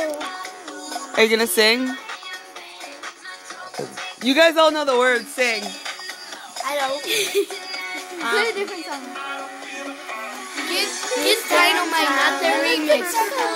Are you gonna sing? You guys all know the words. Sing. I don't. Play a um, different song. Kids, Kids Dynamite, not their remix.